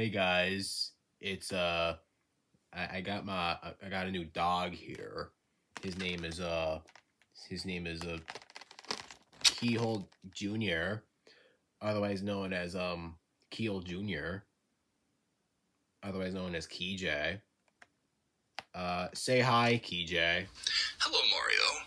Hey guys, it's uh, I, I got my I got a new dog here. His name is uh, his name is uh, Keyhole Junior, otherwise known as um Keel Junior, otherwise known as KJ. Uh, say hi, KJ. Hello, Mario.